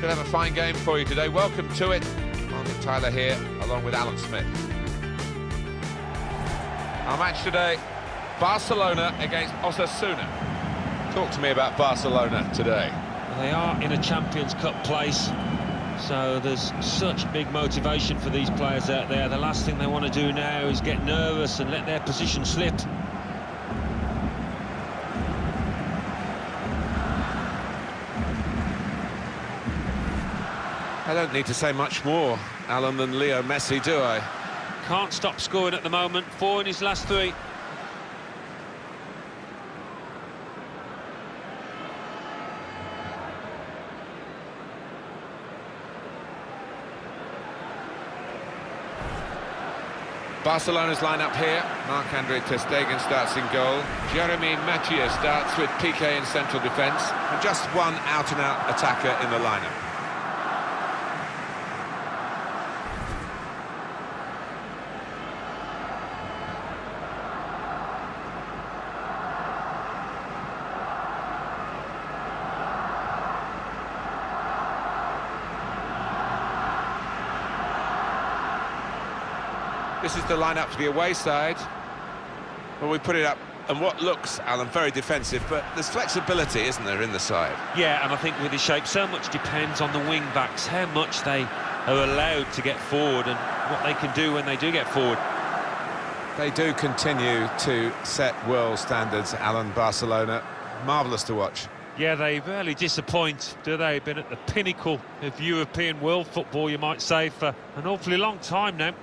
Should have a fine game for you today. Welcome to it. Martin Tyler here, along with Alan Smith. Our match today, Barcelona against Osasuna. Talk to me about Barcelona today. They are in a Champions Cup place, so there's such big motivation for these players out there. The last thing they want to do now is get nervous and let their position slip. I don't need to say much more, Alan, than Leo Messi, do I? Can't stop scoring at the moment, four in his last three. Barcelona's line-up here. Marc-Andre Ter Stegen starts in goal. Jeremy Mathieu starts with Piqué in central defence. And just one out-and-out attacker in the lineup. This is the lineup for the away side. Well, we put it up, and what looks, Alan, very defensive, but there's flexibility, isn't there, in the side? Yeah, and I think with his shape, so much depends on the wing-backs, how much they are allowed to get forward and what they can do when they do get forward. They do continue to set world standards, Alan, Barcelona. Marvellous to watch. Yeah, they rarely disappoint, do they? Been at the pinnacle of European world football, you might say, for an awfully long time now.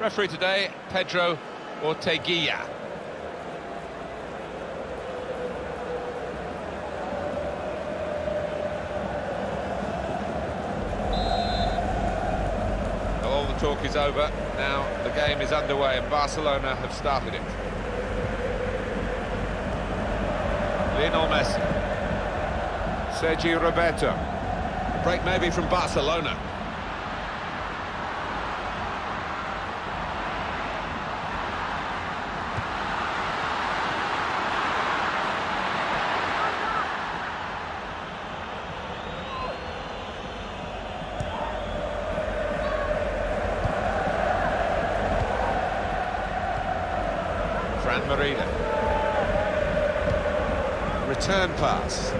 Referee today, Pedro Orteguilla. All the talk is over. Now the game is underway and Barcelona have started it. Lionel Messi. Sergi Roberto. break maybe from Barcelona. Fran Merida. Return pass.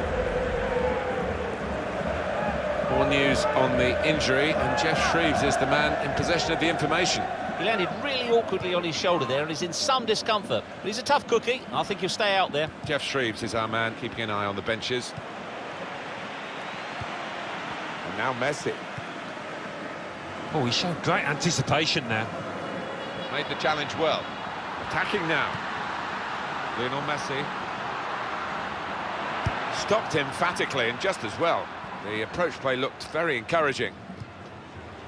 More news on the injury, and Geoff Shreeves is the man in possession of the information. He landed really awkwardly on his shoulder there and is in some discomfort. But he's a tough cookie. I think he'll stay out there. Geoff Shreeves is our man, keeping an eye on the benches. And now Messi. Oh, he showed great anticipation there. Made the challenge well. Attacking now. Lionel Messi. Stopped emphatically and just as well. The approach play looked very encouraging.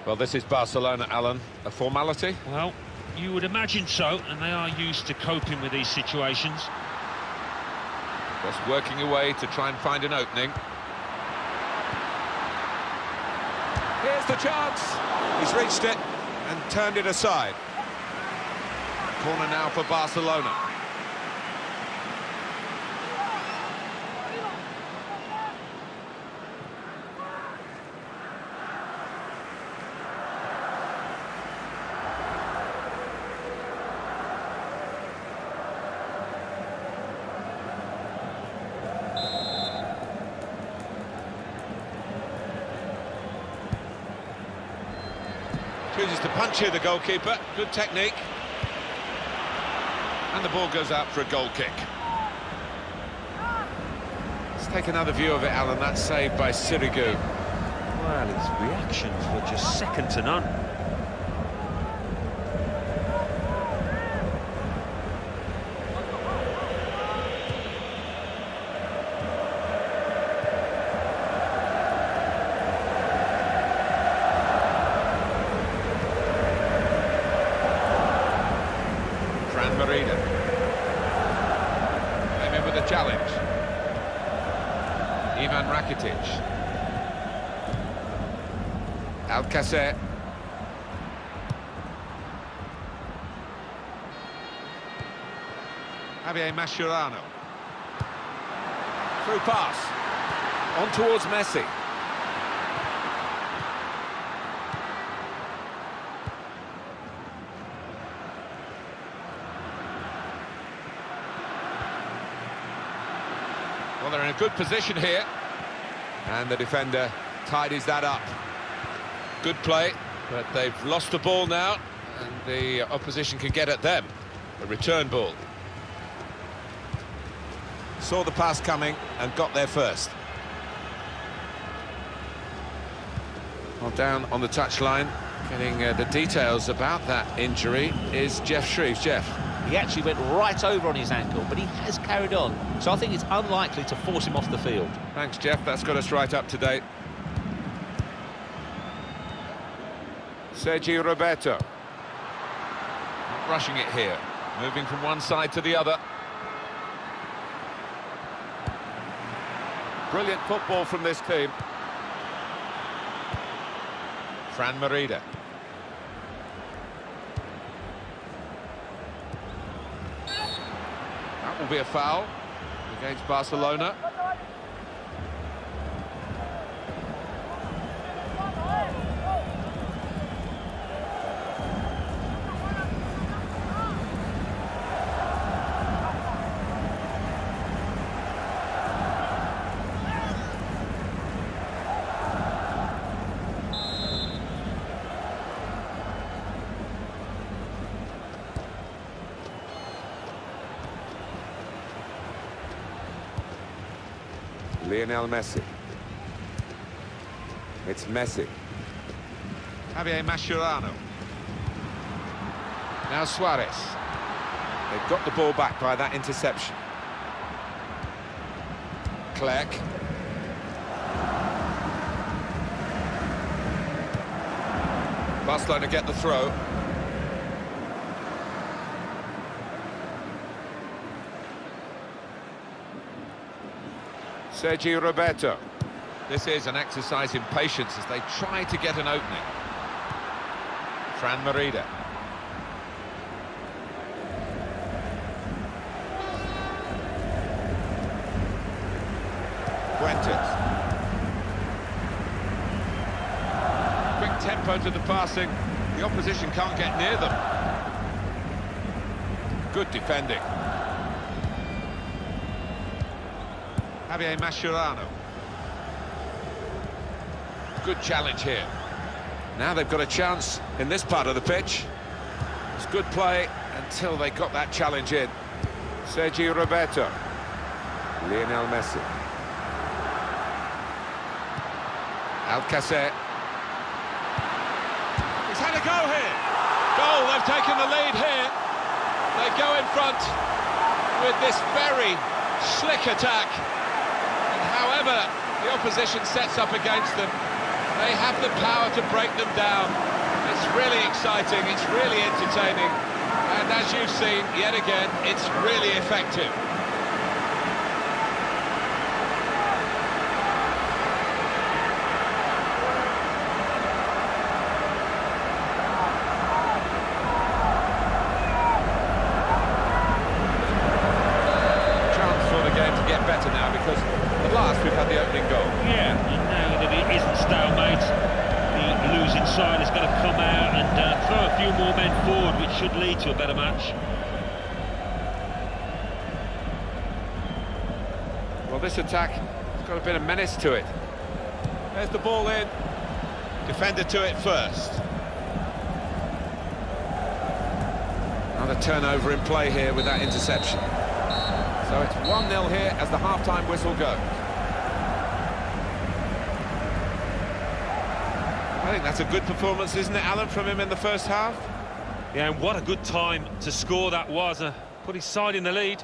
Well, this is Barcelona, Alan. A formality? Well, you would imagine so, and they are used to coping with these situations. Just working away to try and find an opening. Here's the chance. He's reached it and turned it aside. Corner now for Barcelona. Chooses to punch here, the goalkeeper. Good technique. And the ball goes out for a goal kick. Let's take another view of it, Alan. That's saved by Sirigu. Well, his reactions were just second to none. Fran Merida. Came in with a challenge. Ivan Rakitic. Alcacer. Javier Mascherano. Through pass. On towards Messi. Well, they're in a good position here. And the defender tidies that up. Good play, but they've lost the ball now, and the opposition can get at them. A return ball. Saw the pass coming and got there first. Well, down on the touchline, getting uh, the details about that injury is Geoff Shreeves. Geoff. He actually went right over on his ankle, but he has carried on. So I think it's unlikely to force him off the field. Thanks, Geoff. That's got us right up to date. Sergi Roberto. Rushing it here. Moving from one side to the other. Brilliant football from this team. Fran Merida. That will be a foul against Barcelona. Lionel Messi. It's Messi. Javier Mascherano. Now Suarez. They've got the ball back by that interception. Clerc. Barcelona get the throw. Sergi Roberto. This is an exercise in patience as they try to get an opening. Fran Merida. Fuentes. Quick tempo to the passing. The opposition can't get near them. Good defending. Javier Mascherano. Good challenge here. Now they've got a chance in this part of the pitch. It's good play until they got that challenge in. Sergi Roberto. Lionel Messi. Alcacer. He's had a go here. Goal, they've taken the lead here. They go in front with this very slick attack. The opposition sets up against them, they have the power to break them down. It's really exciting, it's really entertaining. And as you've seen, yet again, it's really effective. Chance for the game to get better now because at last we've had the opening goal. Yeah, and now that it isn't stalemate, the losing side is going to come out and uh, throw a few more men forward, which should lead to a better match. Well, this attack has got a bit of menace to it. There's the ball in. Defender to it first. Another turnover in play here with that interception. So it's 1-0 here as the half-time whistle goes. I think that's a good performance, isn't it, Alan, from him in the first half? Yeah, and what a good time to score that was. Uh, put his side in the lead.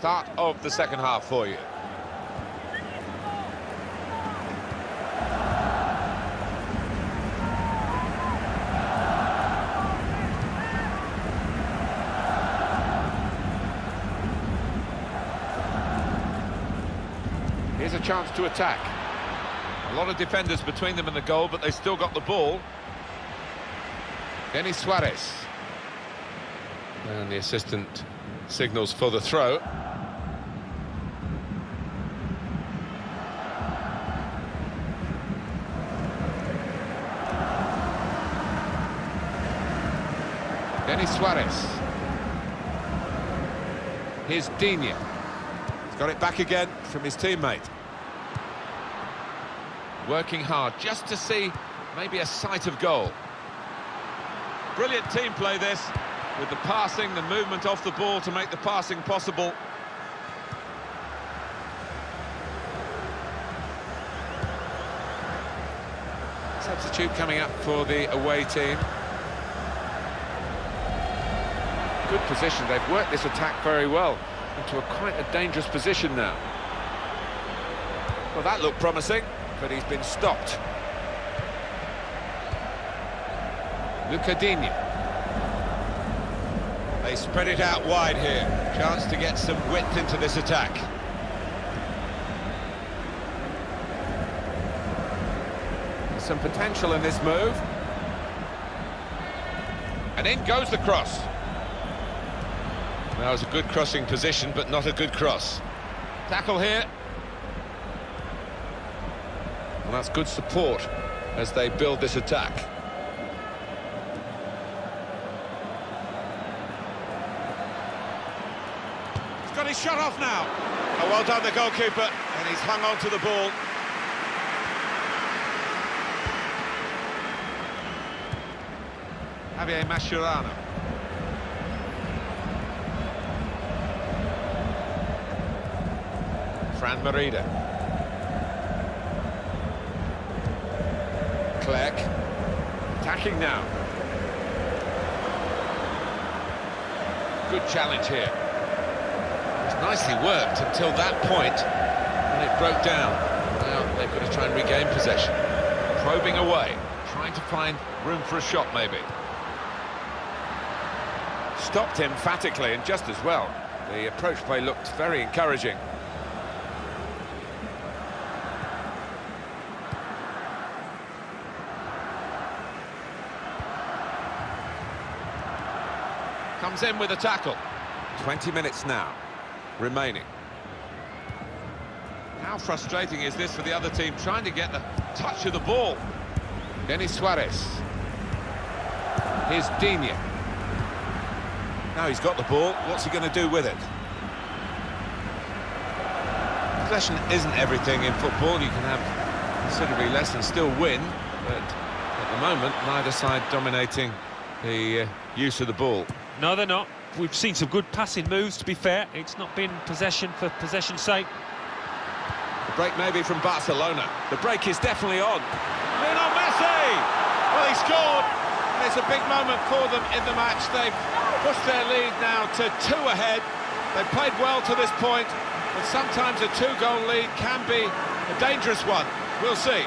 start of the second half for you. Here's a chance to attack. A lot of defenders between them and the goal, but they still got the ball. Denis Suarez. And the assistant signals for the throw. Denis Suarez. Here's Digne. He's got it back again from his teammate. Working hard just to see maybe a sight of goal. Brilliant team play this, with the passing, the movement off the ball to make the passing possible. Substitute coming up for the away team. Good position, they've worked this attack very well into a quite a dangerous position now. Well, that looked promising, but he's been stopped. Lucas Digne. They spread it out wide here. Chance to get some width into this attack. Some potential in this move. And in goes the cross. That was a good crossing position, but not a good cross. Tackle here. And that's good support as they build this attack. He's got his shot off now. Oh, well done, the goalkeeper, and he's hung on to the ball. Javier Mascherano. Fran Merida. Clerc. Attacking now. Good challenge here. It's nicely worked until that point when it broke down. Now they've got to try and regain possession. Probing away, trying to find room for a shot maybe. Stopped emphatically and just as well. The approach play looked very encouraging. Comes in with a tackle. 20 minutes now remaining. How frustrating is this for the other team trying to get the touch of the ball? Denis Suarez. Here's Digne. Now he's got the ball, what's he going to do with it? Possession isn't everything in football, you can have considerably less and still win, but at the moment neither side dominating the uh, use of the ball. No, they're not. We've seen some good passing moves, to be fair. It's not been possession for possession's sake. The break maybe from Barcelona. The break is definitely on. Lionel Messi! Well, he scored. And it's a big moment for them in the match. They've pushed their lead now to two ahead. They've played well to this point, but sometimes a two-goal lead can be a dangerous one. We'll see.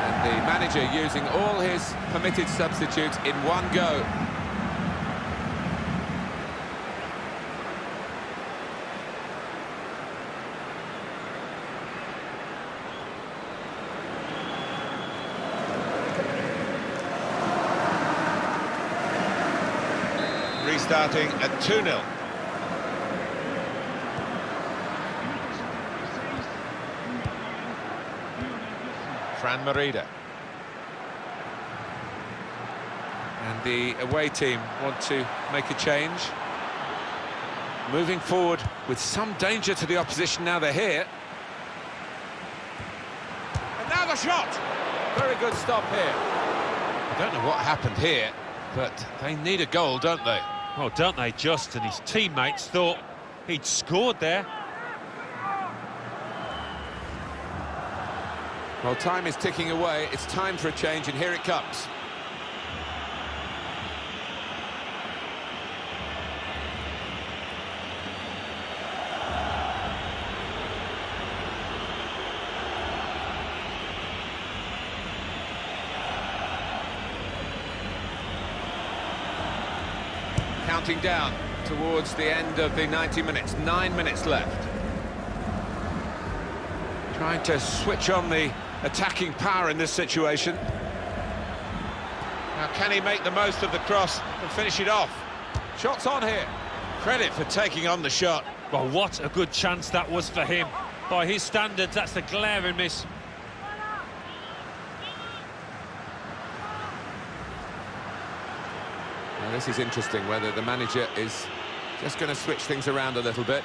And the manager using all his permitted substitutes in one go. Restarting at 2-0. Fran Merida. And the away team want to make a change. Moving forward with some danger to the opposition now they're here. And now another shot! Very good stop here. I don't know what happened here, but they need a goal, don't they? Well, don't they just? And his teammates thought he'd scored there. Well, time is ticking away. It's time for a change, and here it comes. Counting down towards the end of the 90 minutes. Nine minutes left. Trying to switch on the attacking power in this situation. Now, can he make the most of the cross and finish it off? Shots on here. Credit for taking on the shot. Well, what a good chance that was for him. By his standards, that's a glaring miss. Now, this is interesting, whether the manager is just going to switch things around a little bit.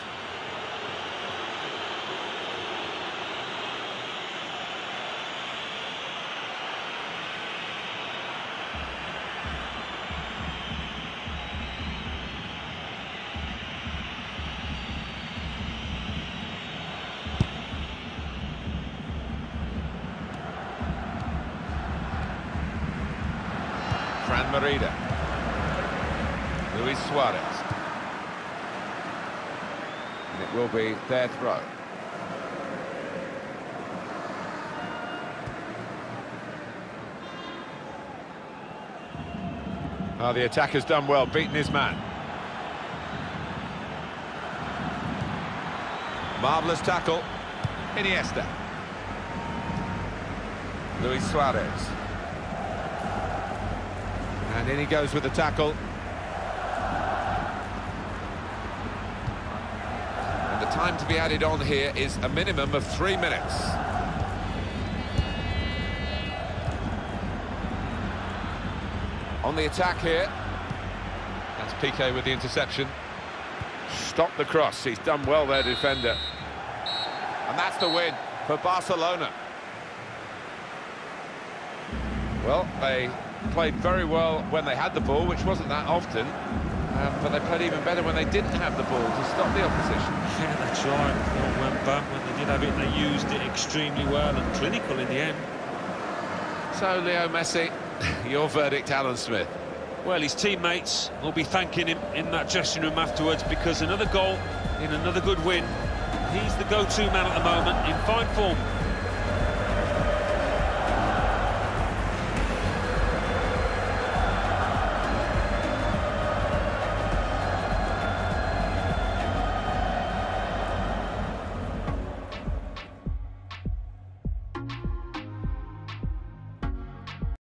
Fran. Luis Suarez. And it will be their throw. Oh, the attacker's done well, beaten his man. Marvellous tackle. Iniesta. Luis Suarez. And in he goes with the tackle. And the time to be added on here is a minimum of three minutes. On the attack here. That's Piqué with the interception. Stop the cross. He's done well there, defender. And that's the win for Barcelona. Well, they played very well when they had the ball, which wasn't that often. Um, but they played even better when they didn't have the ball to stop the opposition. Yeah, that's right. Well, when, back, when they did have it, they used it extremely well and clinical in the end. So, Leo Messi, your verdict, Alan Smith. Well, his teammates will be thanking him in that dressing room afterwards because another goal in another good win. He's the go-to man at the moment, in fine form.